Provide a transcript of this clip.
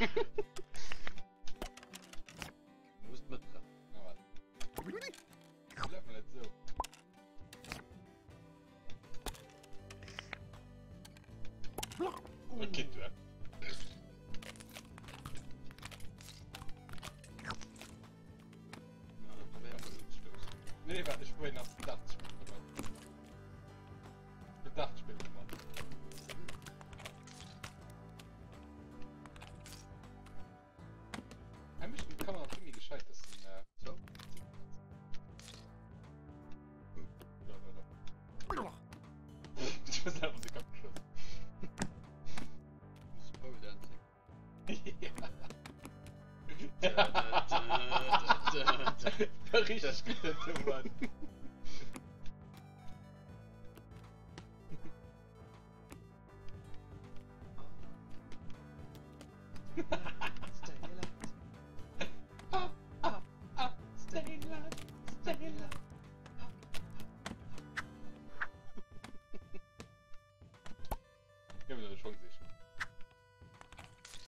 Du musst mit dran. Ja, warte. Läuft mal nicht so. Okay, du. Nee, warte, ich vorhin aufs Dachspiel alive, stay alive. Ich hab wieder eine Chance.